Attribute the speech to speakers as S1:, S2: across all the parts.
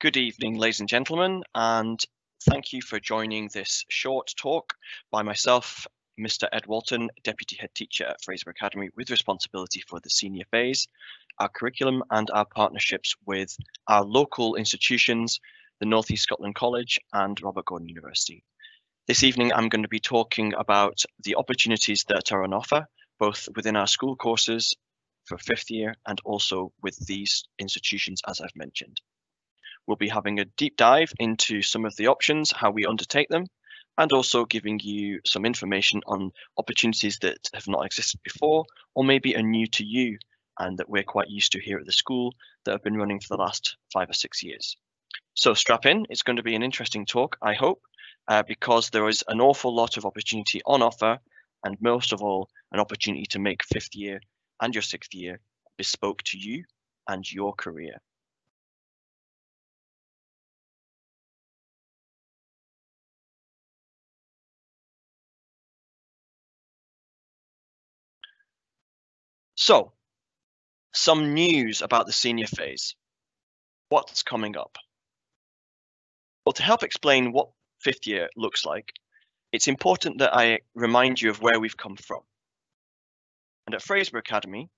S1: Good evening, ladies and gentlemen, and thank you for joining this short talk by myself, Mr. Ed Walton, Deputy Head Teacher at Fraserburgh Academy with responsibility for the senior phase, our curriculum and our partnerships with our local institutions, the North East Scotland College and Robert Gordon University. This evening, I'm going to be talking about the opportunities that are on offer, both within our school courses for fifth year and also with these institutions, as I've mentioned. We'll be having a deep dive into some of the options, how we undertake them, and also giving you some information on opportunities that have not existed before or maybe are new to you and that we're quite used to here at the school that have been running for the last five or six years. So strap in, it's going to be an interesting talk, I hope, uh, because there is an awful lot of opportunity on offer and most of all, an opportunity to make fifth year and your sixth year bespoke to you and your career. So, some news about the senior phase. What's coming up? Well, to help explain what fifth year looks like, it's important that I remind you of where we've come from. And at Fraserburgh Academy,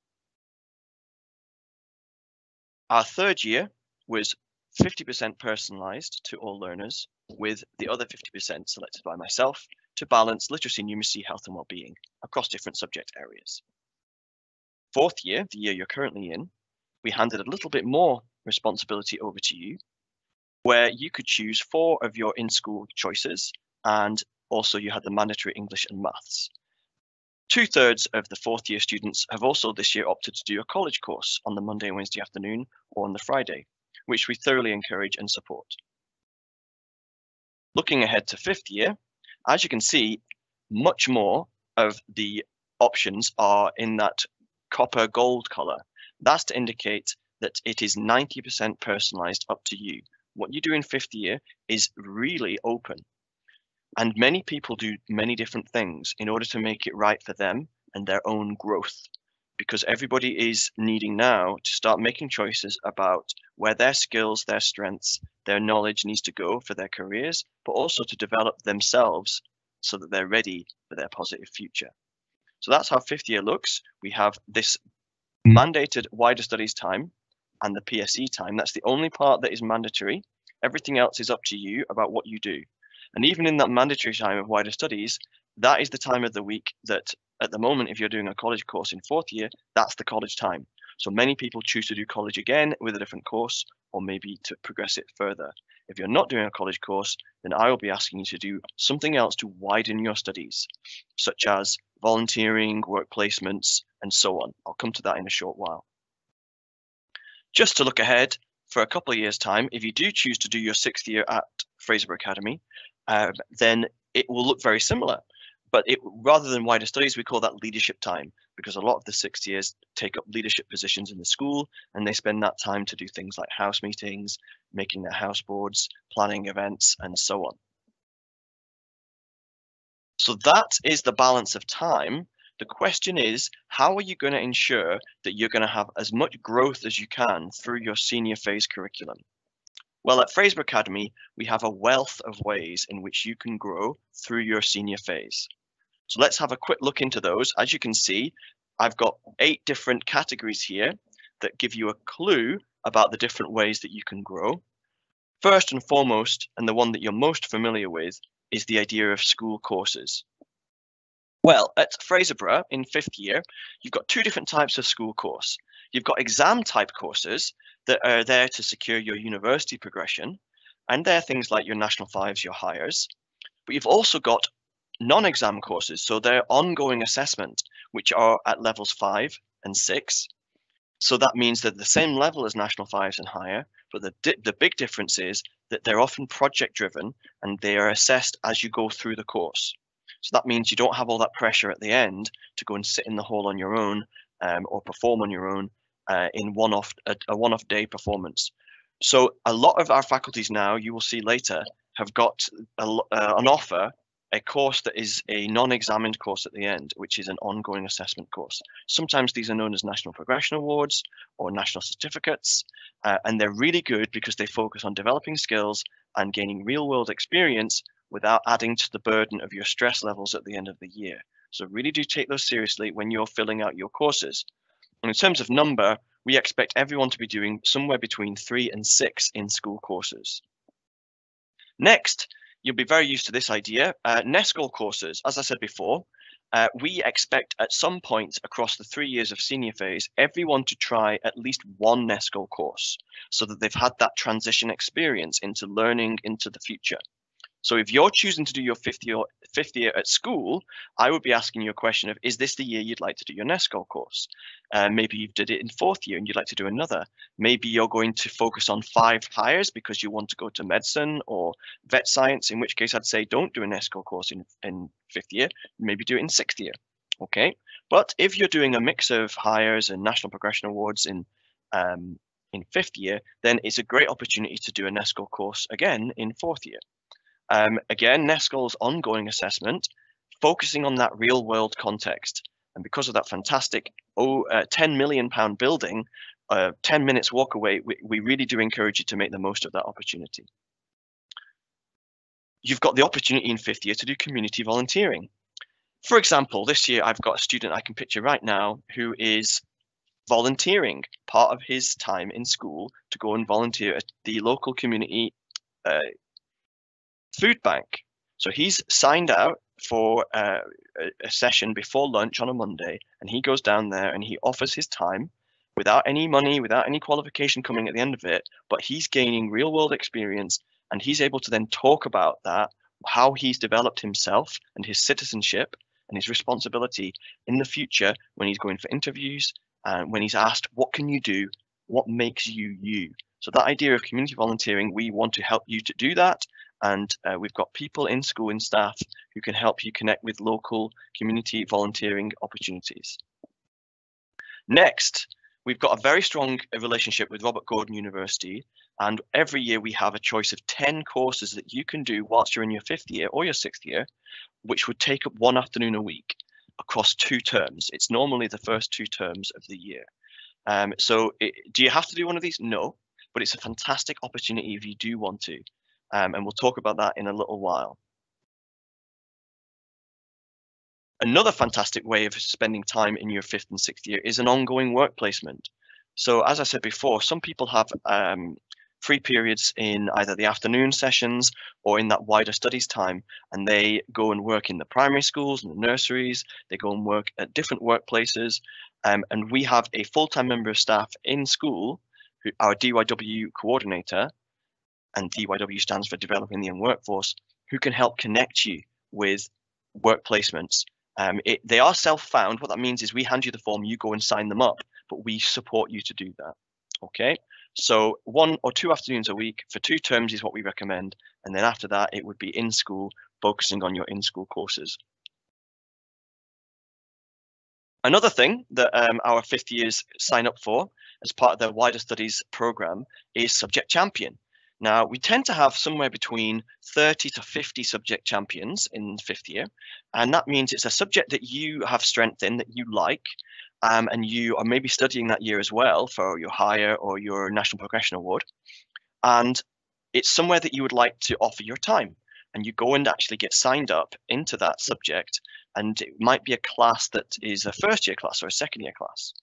S1: our third year was 50% personalised to all learners, with the other 50% selected by myself to balance literacy, numeracy, health and well-being across different subject areas. Fourth year, the year you're currently in, we handed a little bit more responsibility over to you, where you could choose four of your in-school choices, and also you had the mandatory English and maths. Two thirds of the fourth year students have also this year opted to do a college course on the Monday and Wednesday afternoon or on the Friday, which we thoroughly encourage and support. Looking ahead to fifth year, as you can see, much more of the options are in that copper gold color. That's to indicate that it is 90% personalized up to you. What you do in fifth year is really open. And many people do many different things in order to make it right for them and their own growth. Because everybody is needing now to start making choices about where their skills, their strengths, their knowledge needs to go for their careers, but also to develop themselves so that they're ready for their positive future. So that's how fifth year looks. We have this hmm. mandated wider studies time and the PSE time. That's the only part that is mandatory. Everything else is up to you about what you do. And even in that mandatory time of wider studies, that is the time of the week that at the moment, if you're doing a college course in fourth year, that's the college time. So many people choose to do college again with a different course or maybe to progress it further. If you're not doing a college course, then I will be asking you to do something else to widen your studies, such as volunteering, work placements, and so on. I'll come to that in a short while. Just to look ahead, for a couple of years' time, if you do choose to do your sixth year at Fraserburgh Academy, um, then it will look very similar. But it, rather than wider studies, we call that leadership time because a lot of the sixth years take up leadership positions in the school and they spend that time to do things like house meetings, making their house boards, planning events, and so on. So that is the balance of time. The question is, how are you going to ensure that you're going to have as much growth as you can through your senior phase curriculum? Well, at Fraserburgh Academy, we have a wealth of ways in which you can grow through your senior phase. So let's have a quick look into those. As you can see, I've got eight different categories here that give you a clue about the different ways that you can grow. First and foremost, and the one that you're most familiar with, is the idea of school courses. Well, at Fraserburgh in fifth year, you've got two different types of school course. You've got exam type courses that are there to secure your university progression, and they're things like your National Fives, your Highers. But you've also got non-exam courses, so they're ongoing assessment, which are at levels five and six. So that means they're the same level as National Fives and higher, but the, the big difference is that they're often project driven and they are assessed as you go through the course. So that means you don't have all that pressure at the end to go and sit in the hall on your own um, or perform on your own uh, in one-off a, a one-off day performance. So a lot of our faculties now, you will see later, have got a, uh, an offer a course that is a non-examined course at the end, which is an ongoing assessment course. Sometimes these are known as National Progression Awards or National Certificates, uh, and they're really good because they focus on developing skills and gaining real-world experience without adding to the burden of your stress levels at the end of the year. So really do take those seriously when you're filling out your courses. And in terms of number, we expect everyone to be doing somewhere between three and six in-school courses. Next, you'll be very used to this idea. Uh, NESCOL courses, as I said before, uh, we expect at some point across the three years of senior phase, everyone to try at least one NESCOL course so that they've had that transition experience into learning into the future. So if you're choosing to do your fifth year, fifth year at school, I would be asking you a question of, is this the year you'd like to do your NESCOL course? Uh, maybe you've did it in fourth year and you'd like to do another. Maybe you're going to focus on five Highers because you want to go to medicine or vet science, in which case I'd say don't do a NESCOL course in, in fifth year, maybe do it in sixth year, okay? But if you're doing a mix of Highers and national progression awards in um, in fifth year, then it's a great opportunity to do a NESCOL course again in fourth year. Um, again, NESCOL's ongoing assessment, focusing on that real world context. And because of that fantastic oh, uh, 10 million pound building, uh, 10 minutes walk away, we, we really do encourage you to make the most of that opportunity. You've got the opportunity in fifth year to do community volunteering. For example, this year I've got a student I can picture right now who is volunteering part of his time in school to go and volunteer at the local community uh, food bank. So he's signed out for uh, a session before lunch on a Monday, and he goes down there and he offers his time without any money, without any qualification coming at the end of it, but he's gaining real world experience and he's able to then talk about that, how he's developed himself and his citizenship and his responsibility in the future when he's going for interviews and when he's asked, what can you do? What makes you you? So that idea of community volunteering, we want to help you to do that and uh, we've got people in school and staff who can help you connect with local community volunteering opportunities. Next, we've got a very strong relationship with Robert Gordon University and every year we have a choice of 10 courses that you can do whilst you're in your fifth year or your sixth year, which would take up one afternoon a week across two terms. It's normally the first two terms of the year. Um, so it, do you have to do one of these? No, but it's a fantastic opportunity if you do want to um, and we'll talk about that in a little while. Another fantastic way of spending time in your fifth and sixth year is an ongoing work placement. So as I said before, some people have um, free periods in either the afternoon sessions or in that wider studies time, and they go and work in the primary schools and the nurseries, they go and work at different workplaces, um, and we have a full-time member of staff in school, who, our DYW coordinator, and DYW stands for Developing the Young Workforce, who can help connect you with work placements. Um, it, they are self-found. What that means is we hand you the form, you go and sign them up, but we support you to do that. Okay, so one or two afternoons a week for two terms is what we recommend, and then after that, it would be in school, focusing on your in-school courses. Another thing that um, our fifth years sign up for as part of their wider studies program is Subject Champion. Now, we tend to have somewhere between 30 to 50 subject champions in fifth year, and that means it's a subject that you have strength in, that you like, um, and you are maybe studying that year as well for your higher or your National Progression Award. And it's somewhere that you would like to offer your time, and you go and actually get signed up into that subject, and it might be a class that is a first year class or a second year class.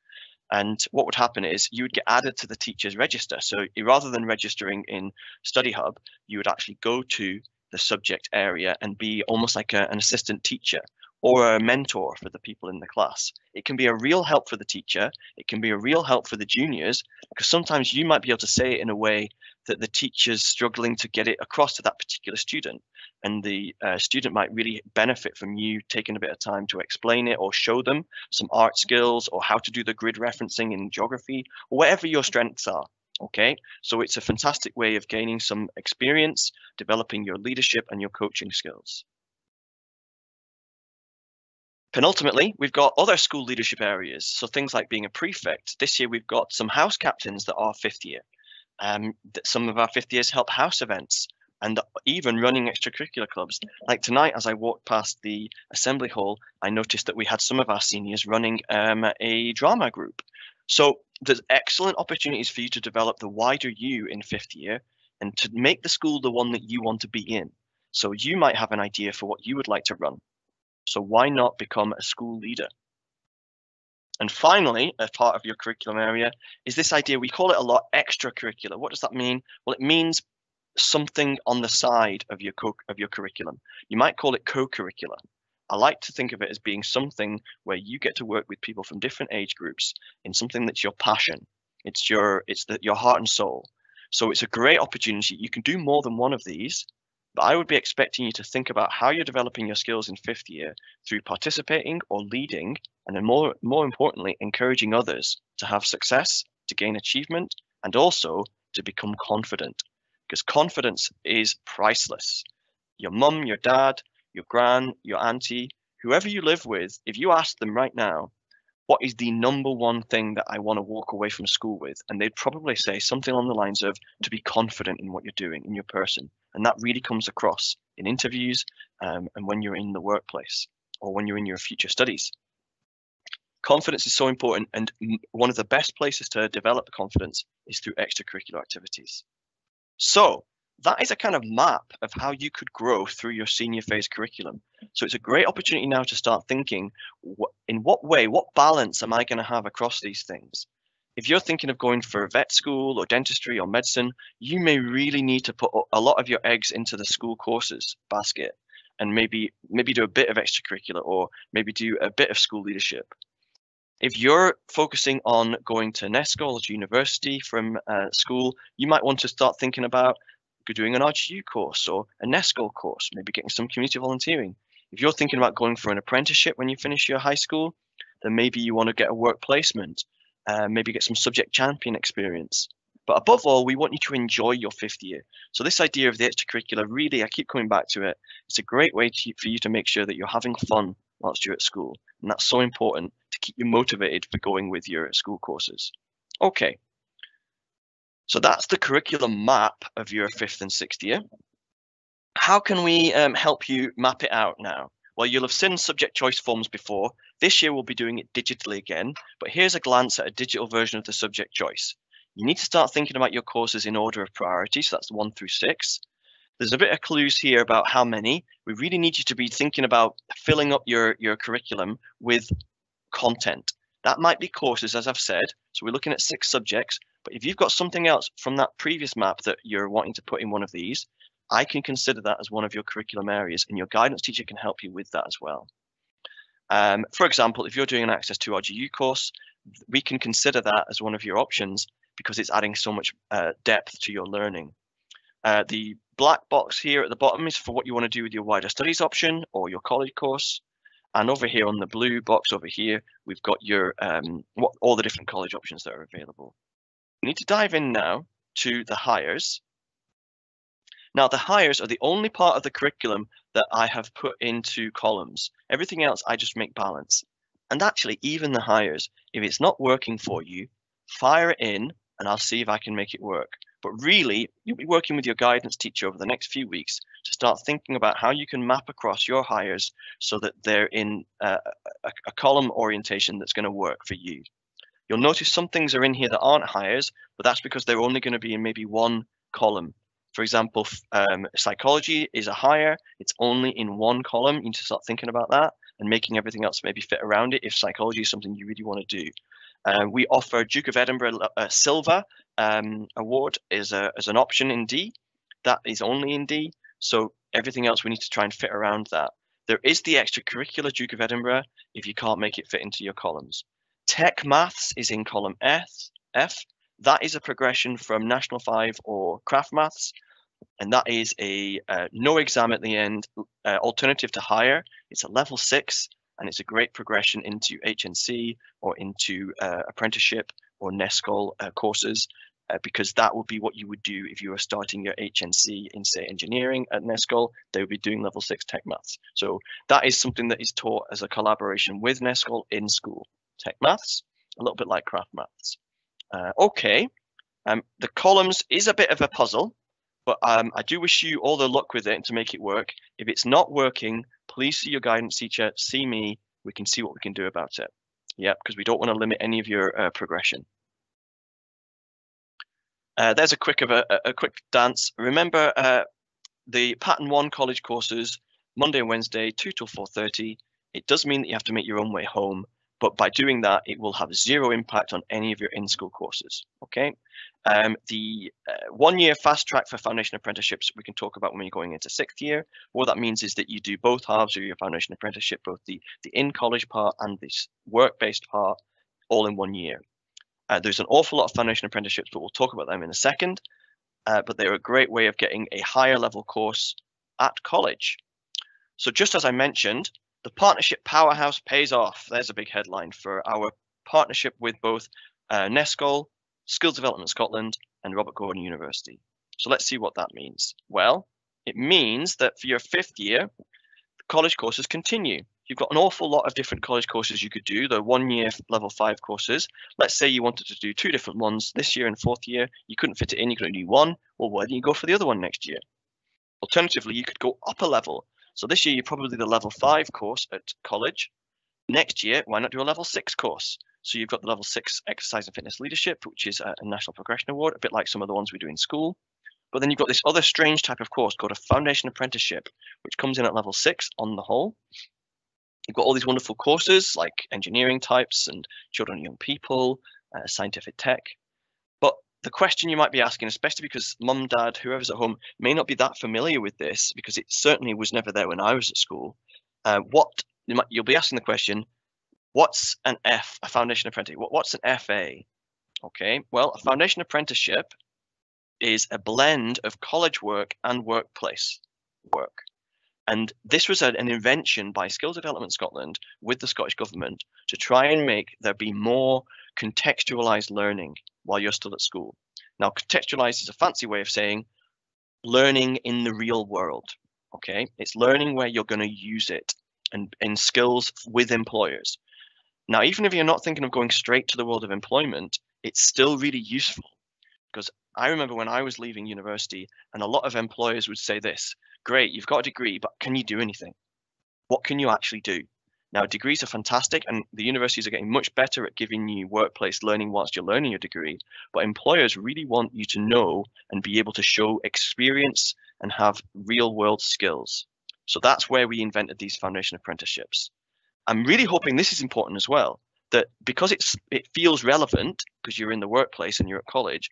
S1: And what would happen is you would get added to the teacher's register. So rather than registering in Study Hub, you would actually go to the subject area and be almost like a, an assistant teacher or a mentor for the people in the class. It can be a real help for the teacher. It can be a real help for the juniors because sometimes you might be able to say it in a way that the teacher's struggling to get it across to that particular student and the uh, student might really benefit from you taking a bit of time to explain it or show them some art skills or how to do the grid referencing in geography or whatever your strengths are okay so it's a fantastic way of gaining some experience developing your leadership and your coaching skills Penultimately, we've got other school leadership areas. So things like being a prefect. This year, we've got some house captains that are fifth year. Um, some of our fifth years help house events and even running extracurricular clubs. Like tonight, as I walked past the assembly hall, I noticed that we had some of our seniors running um, a drama group. So there's excellent opportunities for you to develop the wider you in fifth year and to make the school the one that you want to be in. So you might have an idea for what you would like to run. So why not become a school leader? And finally, a part of your curriculum area, is this idea, we call it a lot extracurricular. What does that mean? Well, it means something on the side of your co of your curriculum. You might call it co-curricular. I like to think of it as being something where you get to work with people from different age groups in something that's your passion. It's your it's the, your heart and soul. So it's a great opportunity. You can do more than one of these, but I would be expecting you to think about how you're developing your skills in fifth year through participating or leading, and then more more importantly, encouraging others to have success, to gain achievement, and also to become confident. Because confidence is priceless. Your mum, your dad, your gran, your auntie, whoever you live with, if you ask them right now, what is the number one thing that I want to walk away from school with? And they'd probably say something along the lines of to be confident in what you're doing, in your person. And that really comes across in interviews um, and when you're in the workplace or when you're in your future studies. Confidence is so important. And one of the best places to develop confidence is through extracurricular activities. So that is a kind of map of how you could grow through your senior phase curriculum. So it's a great opportunity now to start thinking in what way, what balance am I going to have across these things? If you're thinking of going for a vet school or dentistry or medicine, you may really need to put a lot of your eggs into the school courses basket and maybe maybe do a bit of extracurricular or maybe do a bit of school leadership. If you're focusing on going to NESCOL or university from uh, school, you might want to start thinking about doing an RGU course or a NESCOL course, maybe getting some community volunteering. If you're thinking about going for an apprenticeship when you finish your high school, then maybe you want to get a work placement, uh, maybe get some subject champion experience. But above all, we want you to enjoy your fifth year. So this idea of the extracurricular, really, I keep coming back to it. It's a great way to, for you to make sure that you're having fun whilst you're at school. And that's so important to keep you motivated for going with your school courses. Okay, so that's the curriculum map of your fifth and sixth year. How can we um, help you map it out now? Well, you'll have seen subject choice forms before. This year we'll be doing it digitally again, but here's a glance at a digital version of the subject choice. You need to start thinking about your courses in order of priority, so that's one through six. There's a bit of clues here about how many. We really need you to be thinking about filling up your, your curriculum with content. That might be courses, as I've said. So we're looking at six subjects, but if you've got something else from that previous map that you're wanting to put in one of these, I can consider that as one of your curriculum areas and your guidance teacher can help you with that as well. Um, for example, if you're doing an Access to RGU course, we can consider that as one of your options because it's adding so much uh, depth to your learning. Uh, the black box here at the bottom is for what you want to do with your wider studies option or your college course. And over here on the blue box over here, we've got your um, what all the different college options that are available. We need to dive in now to the Highers. Now, the Highers are the only part of the curriculum that I have put into columns. Everything else, I just make balance. And actually, even the Highers, if it's not working for you, fire it in and I'll see if I can make it work. But really, you'll be working with your guidance teacher over the next few weeks to start thinking about how you can map across your Highers so that they're in a, a, a column orientation that's going to work for you. You'll notice some things are in here that aren't Highers, but that's because they're only going to be in maybe one column. For example, um, psychology is a Higher. It's only in one column. You need to start thinking about that and making everything else maybe fit around it if psychology is something you really want to do. Uh, we offer Duke of Edinburgh uh, Silver um, Award as, a, as an option in D. That is only in D. So everything else we need to try and fit around that. There is the extracurricular Duke of Edinburgh if you can't make it fit into your columns. Tech Maths is in column F. F. That is a progression from National 5 or Craft Maths, and that is a uh, no exam at the end uh, alternative to higher. It's a level 6, and it's a great progression into HNC or into uh, apprenticeship or NESCOL uh, courses. Uh, because that would be what you would do if you were starting your HNC in say engineering at NESCOL, they would be doing level six tech maths. So that is something that is taught as a collaboration with NESCOL in school tech maths, a little bit like craft maths. Uh, okay, um, the columns is a bit of a puzzle, But um, I do wish you all the luck with it and to make it work. If it's not working, please see your guidance teacher, see me. We can see what we can do about it. Yeah, because we don't want to limit any of your uh, progression. Uh, there's a quick of a, a quick dance. Remember uh, the pattern one college courses, Monday and Wednesday, 2 till 4.30. It does mean that you have to make your own way home, but by doing that, it will have zero impact on any of your in-school courses, okay? Um, the uh, one-year fast track for foundation apprenticeships, we can talk about when you're going into sixth year. What that means is that you do both halves of your foundation apprenticeship, both the, the in-college part and this work-based part, all in one year. Uh, there's an awful lot of foundation apprenticeships, but we'll talk about them in a second. Uh, but they're a great way of getting a higher level course at college. So just as I mentioned, the partnership powerhouse pays off. There's a big headline for our partnership with both uh, NESCOL, Skills Development Scotland, and Robert Gordon University. So let's see what that means. Well, it means that for your fifth year, the college courses continue. You've got an awful lot of different college courses you could do, the one year level five courses. Let's say you wanted to do two different ones this year and fourth year. You couldn't fit it in, you could only do one. Well, why don't you go for the other one next year? Alternatively, you could go up a level. So this year, you're probably the level five course at college. Next year, why not do a level six course? So you've got the level six exercise and fitness leadership, which is a, national progression award, a bit like some of the ones we do in school. But then you've got this other strange type of course called a foundation apprenticeship, which comes in at level six on the whole you've got all these wonderful courses like engineering types and children and young people, uh, scientific tech. The question you might be asking, especially because mum, dad, whoever's at home may not be that familiar with this, because it certainly was never there when I was at school. Uh, what you might, you'll be asking the question, what's an F, a foundation apprenticeship? What, what's an FA? Okay, well, a foundation apprenticeship is a blend of college work and workplace work. And this was an invention by Skills Development Scotland with the Scottish Government to try and make there be more contextualized learning while you're still at school. Now, contextualized is a fancy way of saying learning in the real world. Okay, it's learning where you're going to use it and in skills with employers. Now, even if you're not thinking of going straight to the world of employment, it's still really useful because I remember when I was leaving university, and a lot of employers would say this great, you've got a degree, but can you do anything? What can you actually do? Now, degrees are fantastic, and the universities are getting much better at giving you workplace learning whilst you're learning your degree. But employers really want you to know and be able to show experience and have real world skills. So that's where we invented these foundation apprenticeships. I'm really hoping this is important as well, that because it's it feels relevant because you're in the workplace and you're at college,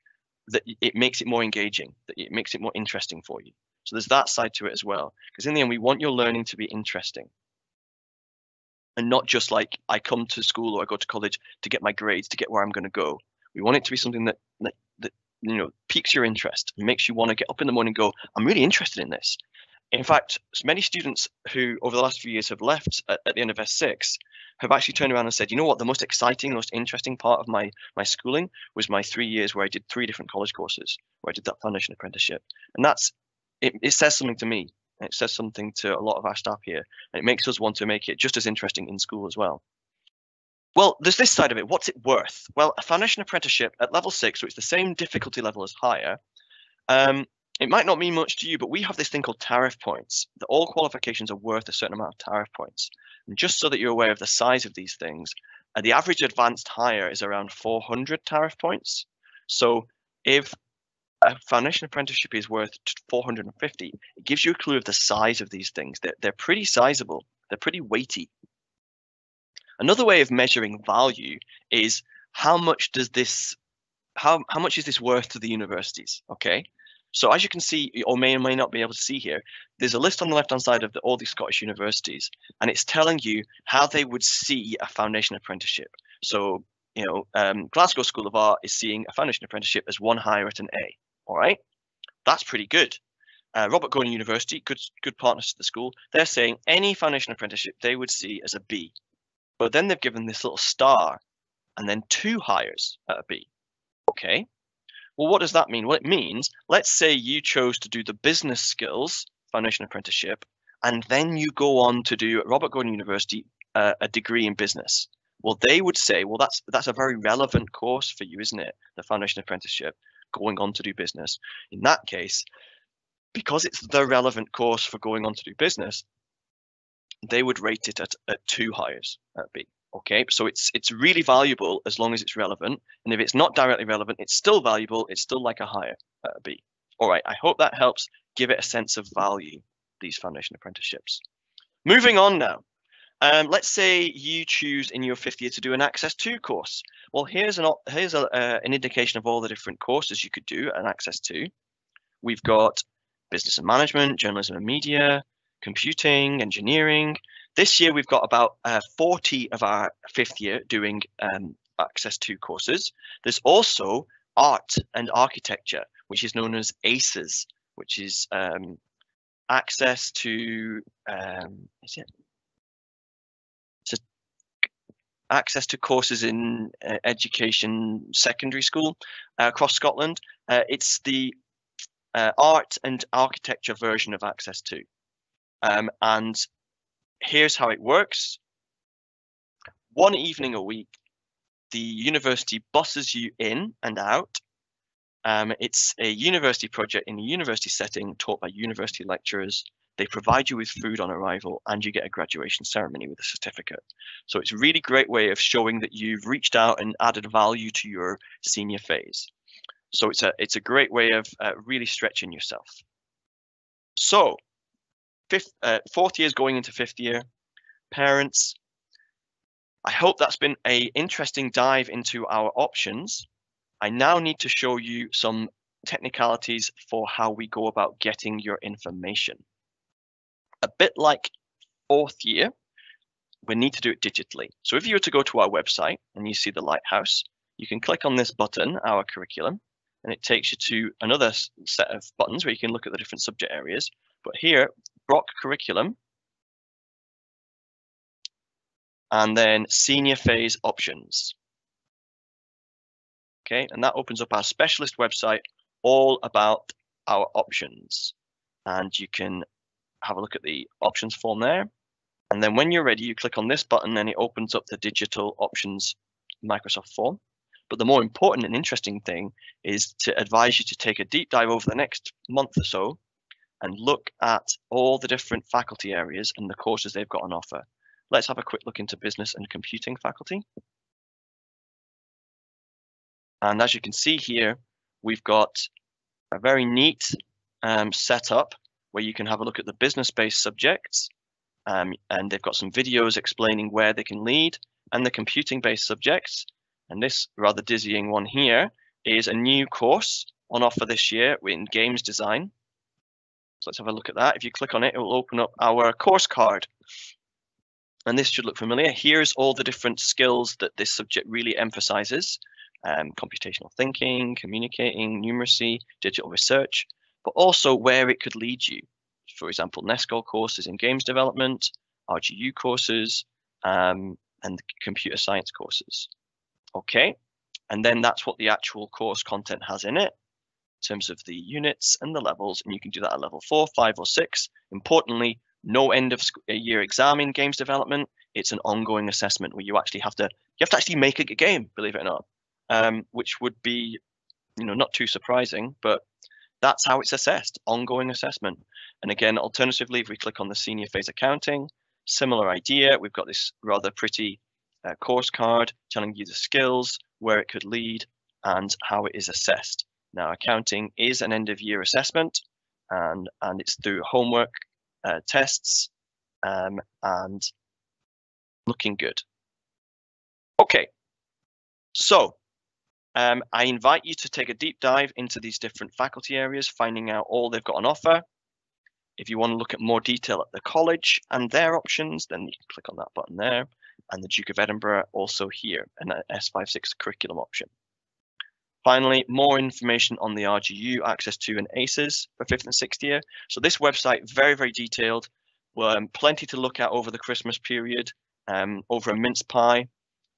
S1: that it makes it more engaging, that it makes it more interesting for you. So there's that side to it as well. Because in the end, we want your learning to be interesting. And not just like I come to school or I go to college to get my grades, to get where I'm going to go. We want it to be something that, that, that you know piques your interest makes you want to get up in the morning and go, I'm really interested in this. In fact, many students who over the last few years have left at, at the end of S6 have actually turned around and said, you know what, the most exciting, most interesting part of my my schooling was my three years where I did three different college courses, where I did that foundation apprenticeship. And that's it, it says something to me. It says something to a lot of our staff here. And it makes us want to make it just as interesting in school as well. Well, there's this side of it. What's it worth? Well, a foundation apprenticeship at level six, which is the same difficulty level as higher. Um, it might not mean much to you, but we have this thing called tariff points. That all qualifications are worth a certain amount of tariff points. And just so that you're aware of the size of these things, uh, the average advanced higher is around 400 tariff points. So if a foundation apprenticeship is worth 450. It gives you a clue of the size of these things. They're, they're pretty sizable. They're pretty weighty. Another way of measuring value is how much does this, how, how much is this worth to the universities? Okay. So as you can see, or may or may not be able to see here, there's a list on the left-hand side of the, all these Scottish universities, and it's telling you how they would see a foundation apprenticeship. So, you know, um, Glasgow School of Art is seeing a foundation apprenticeship as one higher at an A. All right, that's pretty good. Uh, Robert Gordon University, good good partners to the school, they're saying any foundation apprenticeship they would see as a B. But then they've given this little star and then two Highers at a B. Okay. Well, what does that mean? Well, it means, let's say you chose to do the business skills foundation apprenticeship, and then you go on to do at Robert Gordon University uh, a degree in business. Well, they would say, well, that's that's a very relevant course for you, isn't it? The foundation apprenticeship going on to do business. In that case, because it's the relevant course for going on to do business, they would rate it at, at two Highers at B. Okay, so it's it's really valuable as long as it's relevant, and if it's not directly relevant, it's still valuable. It's still like a Higher at B. All right, I hope that helps give it a sense of value. These foundation apprenticeships. Moving on now. Um, let's say you choose in your fifth year to do an Access 2 course. Well, here's an here's a, uh, an indication of all the different courses you could do an Access 2. We've got business and management, journalism and media, computing, engineering. This year we've got about uh, 40 of our fifth year doing um, Access 2 courses. There's also art and architecture, which is known as ACES, which is um, access to um, is it to access to courses in uh, education secondary school uh, across Scotland. Uh, it's the uh, art and architecture version of Access to, Um, and here's how it works. One evening a week, the university buses you in and out. Um, it's a university project in a university setting taught by university lecturers. They provide you with food on arrival and you get a graduation ceremony with a certificate. So it's a really great way of showing that you've reached out and added value to your senior phase. So it's a it's a great way of uh, really stretching yourself. So fifth, uh, fourth year is going into fifth year. Parents, I hope that's been a interesting dive into our options. I now need to show you some technicalities for how we go about getting your information. A bit like fourth year, we need to do it digitally. So if you were to go to our website and you see the lighthouse, you can click on this button, our curriculum, and it takes you to another set of buttons where you can look at the different subject areas. But here, Broch curriculum, and then senior phase options. Okay, and that opens up our specialist website all about our options. And you can have a look at the options form there. And then when you're ready, you click on this button and it opens up the digital options Microsoft form. But the more important and interesting thing is to advise you to take a deep dive over the next month or so and look at all the different faculty areas and the courses they've got on offer. Let's have a quick look into business and computing faculty. And as you can see here, we've got a very neat um, setup where you can have a look at the business-based subjects. Um, and they've got some videos explaining where they can lead and the computing-based subjects. And this rather dizzying one here is a new course on offer this year in games design. So let's have a look at that. If you click on it, it will open up our course card. And this should look familiar. Here's all the different skills that this subject really emphasizes. Um, computational thinking, communicating, numeracy, digital research, but also where it could lead you. For example, NESCOL courses in games development, RGU courses, um, and computer science courses. Okay, and then that's what the actual course content has in it in terms of the units and the levels, and you can do that at level four, five, or six. Importantly, no end of year exam in games development. It's an ongoing assessment where you actually have to you have to actually make a game, believe it or not, um, which would be you know not too surprising, but that's how it's assessed, ongoing assessment. And again, alternatively, if we click on the senior phase accounting, similar idea. We've got this rather pretty uh, course card telling you the skills, where it could lead, and how it is assessed. Now, accounting is an end of year assessment, and, and it's through homework, uh, tests, um, and looking good. Okay, so um, I invite you to take a deep dive into these different faculty areas, finding out all they've got on offer. If you want to look at more detail at the college and their options, then you can click on that button there and the Duke of Edinburgh also here, an S56 curriculum option. Finally, more information on the RGU, access to and ACES for fifth and sixth year. So this website, very, very detailed, um, plenty to look at over the Christmas period, um, over a mince pie.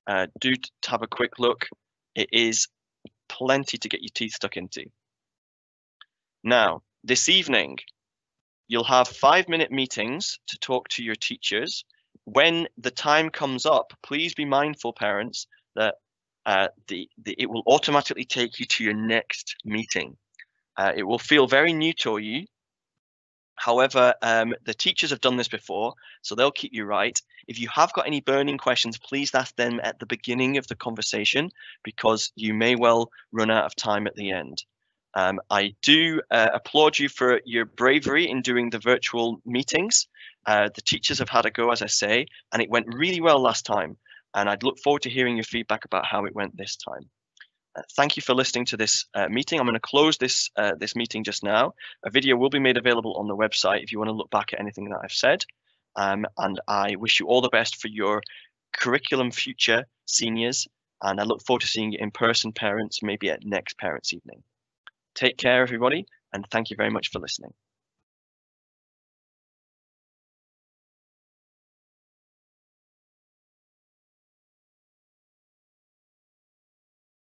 S1: Uh, do have a quick look. It is plenty to get your teeth stuck into. Now, this evening, you'll have five minute meetings to talk to your teachers when the time comes up, please be mindful, parents, that uh, the, the, it will automatically take you to your next meeting. Uh, it will feel very new to you, However, um, the teachers have done this before, so they'll keep you right. If you have got any burning questions, please ask them at the beginning of the conversation because you may well run out of time at the end. Um, I do uh, applaud you for your bravery in doing the virtual meetings. Uh, the teachers have had a go, as I say, and it went really well last time. And I'd look forward to hearing your feedback about how it went this time. Thank you for listening to this uh, meeting. I'm going to close this uh, this meeting just now. A video will be made available on the website if you want to look back at anything that I've said. Um, and I wish you all the best for your curriculum future seniors. And I look forward to seeing you in person, parents, maybe at next parents' evening. Take care, everybody, and thank you very much for listening.